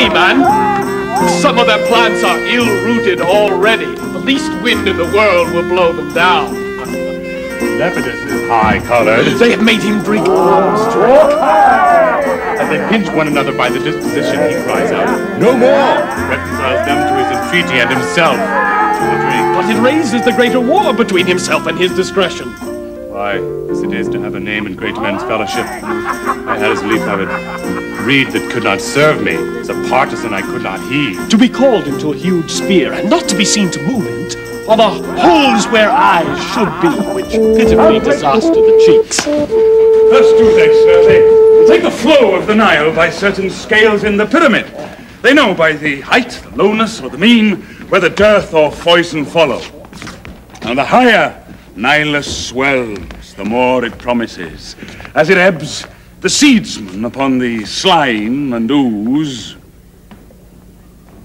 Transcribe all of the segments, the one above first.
me, man. Some of their plants are ill-rooted already. The least wind in the world will blow them down. Lepidus is high-colored. They have made him drink drink. As they pinch one another by the disposition, he cries out, No more! Reconciles them to his entreaty and himself to the drink. But it raises the greater war between himself and his discretion. Why, as it is to have a name in great men's fellowship, I had as lief have it reed that could not serve me, as a partisan I could not heed. To be called into a huge sphere and not to be seen to move it are the holes where eyes should be, which pitifully disaster the cheeks. Thus do they, sir. They take the flow of the Nile by certain scales in the pyramid. They know by the height, the lowness, or the mean, whether dearth or foison follow. Now the higher Nilus swells, the more it promises. As it ebbs, the seedsman upon the slime and ooze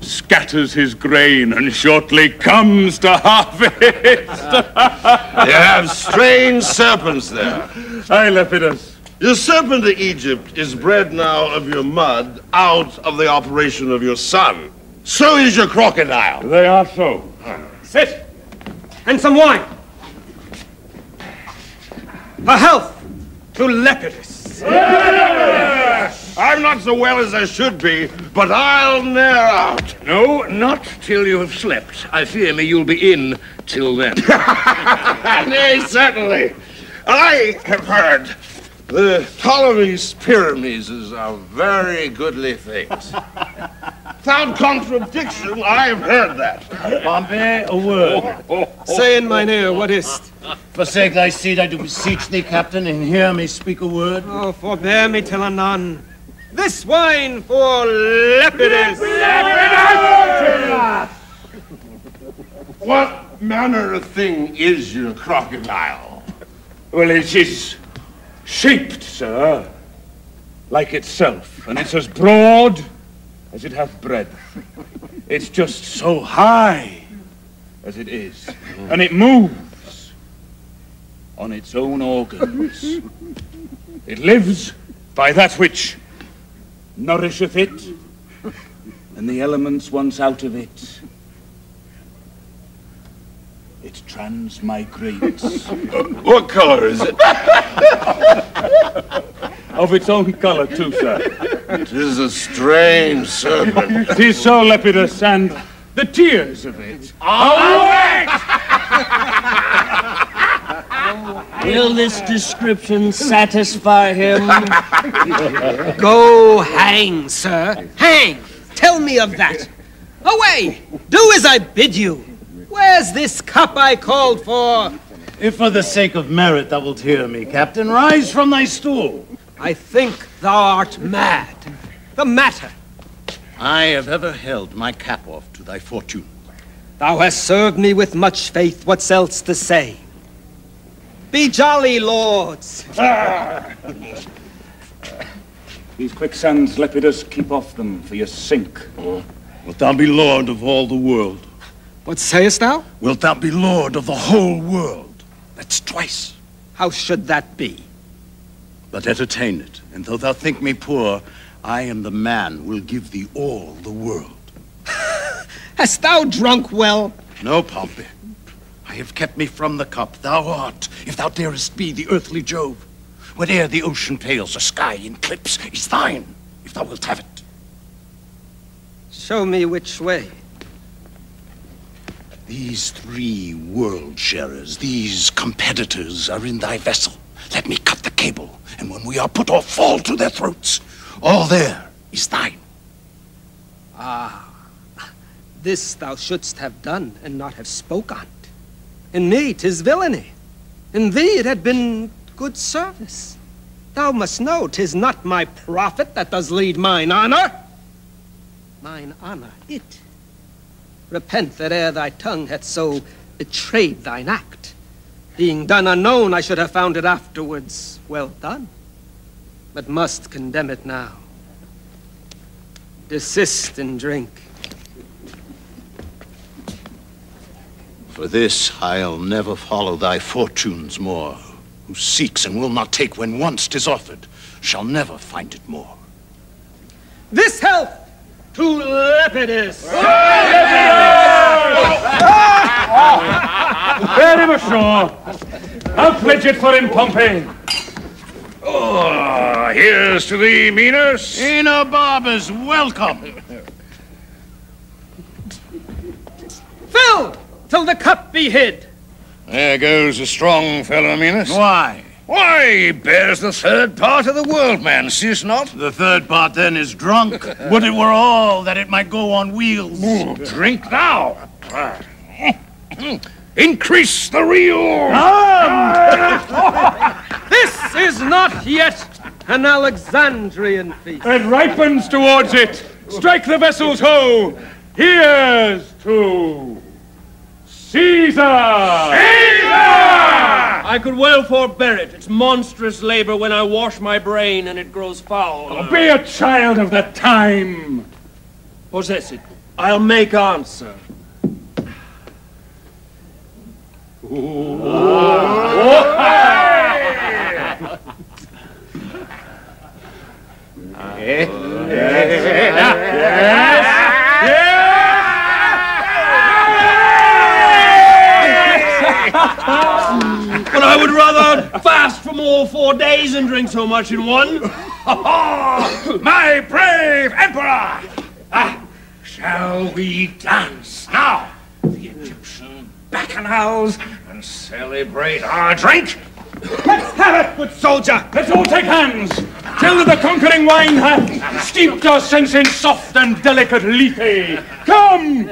scatters his grain and shortly comes to harvest. You have strange serpents there. Aye, Lepidus. Your serpent of Egypt is bred now of your mud out of the operation of your sun. So is your crocodile. They are so. Sit! And some wine! A health to Lepidus! I'm not so well as I should be, but I'll ne'er out. No, not till you have slept. I fear me you'll be in till then. Nay, certainly. I have heard the Ptolemy's pyramids are very goodly things. Without contradiction, I have heard that. Pompey, a word. Say in mine ear, what is't? Forsake thy seat, I do beseech thee, captain, and hear me speak a word. Oh, forbear me till anon. This wine for Lepidus! Lepidus! What manner of thing is your crocodile? Well, it is shaped, sir, like itself, and it's as broad as it hath breadth. It's just so high as it is, and it moves on its own organs. It lives by that which nourisheth it, and the elements once out of it, it transmigrates. What color is it? of its own color, too, sir. It is a strange serpent. It is so, Lepidus, and the tears of it. Will this description satisfy him? Go hang, sir. Hang! Tell me of that. Away! Do as I bid you. Where's this cup I called for? if for the sake of merit thou wilt hear me, captain, rise from thy stool. I think thou art mad. The matter. I have ever held my cap off to thy fortune. Thou hast served me with much faith. What's else to say? Be jolly, lords. These quicksands, Lepidus, keep off them, for you sink. Wilt thou be lord of all the world? What sayest thou? Wilt thou be lord of the whole world? That's twice. How should that be? But entertain it, and though thou think me poor, I am the man will give thee all the world. Hast thou drunk well? No, Pompey. I have kept me from the cup. Thou art, if thou darest be, the earthly Jove. Whate'er the ocean pales, the sky in clips, is thine, if thou wilt have it. Show me which way. These three world sharers, these competitors, are in thy vessel. Let me cut the cable, and when we are put off, fall to their throats. All there is thine. Ah, this thou shouldst have done and not have spoke on't. In me 'tis villainy. In thee it had been good service. Thou must know 'tis not my profit that does lead mine honor. Mine honor it. Repent that ere thy tongue hath so betrayed thine act. Being done unknown, I should have found it afterwards well done, but must condemn it now. Desist and drink. For this I'll never follow thy fortunes more. Who seeks and will not take when once 'tis offered, shall never find it more. This health to Lepidus. Very much so. I'll pledge it for him, Pompey. Oh, here's to thee, Menas. Enobarbus, welcome. Fill till the cup be hid. There goes a strong fellow, Menas. Why? Why, he bears the third part of the world, man, seest not? The third part then is drunk. Would it were all that it might go on wheels. Drink thou. Increase the reel. This is not yet an Alexandrian feast. It ripens towards it. Strike the vessels ho. Here's to Caesar. Caesar! I could well forbear it. It's monstrous labor when I wash my brain and it grows foul. Oh, be a child of the time. Possess it. I'll make answer. Ah. But I would rather fast from all four days than drink so much in one. My brave emperor! Ah, shall we dance now? The Egyptian bacchanals and celebrate our drink? Let's have it, good soldier. Let's all take hands. Till the conquering wine hath steeped our sense in soft and delicate lethe. Come!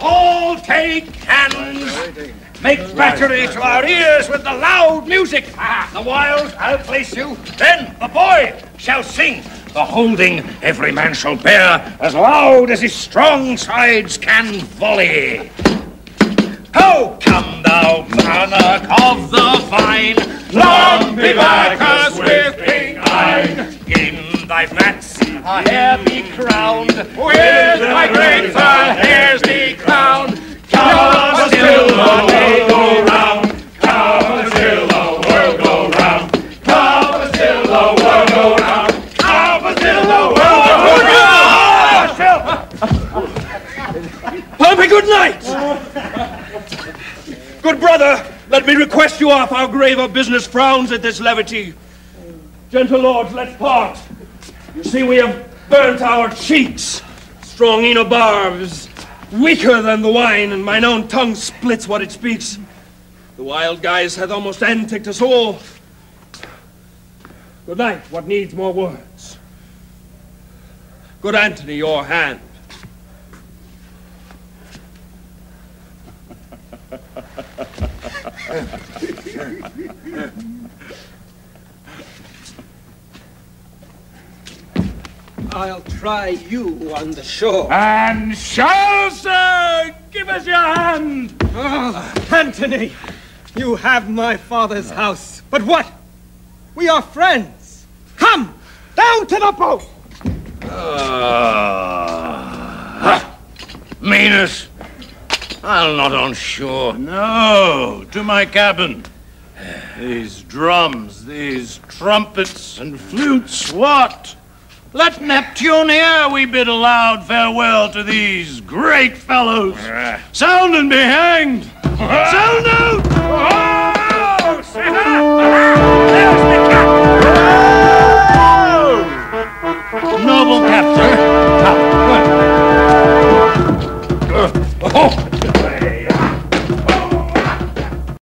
All take hands. Make battery to our ears with the loud music. The whiles I'll place you. Then the boy shall sing. The holding every man shall bear as loud as his strong sides can volley. Ho, come thou monarch of the vine, long be Bacchus our hair be crowned, with thy grapes our hairs be crowned. Come still the day go round, come still the world go round, come still the world go round, come still the world go round. Pompey, good night! Good brother, let me request you off. Our graver business frowns at this levity. Gentle lords, let's part. You see, we have burnt our cheeks. Strong Enobarbs, weaker than the wine, and mine own tongue splits what it speaks. The wild guise hath almost anticked us all. Good night. What needs more words? Good Antony, your hand. I'll try you on the shore. And shall, sir, give us your hand. Ah, Antony, you have my father's house. But what? We are friends. Come, down to the boat. Ah. Menas, I'll not on shore. No, to my cabin. These drums, these trumpets and flutes, what? Let Neptune hear we bid a loud farewell to these great fellows. Sound and be hanged! Sound out! Oh! There's the captain! Noble captain, come,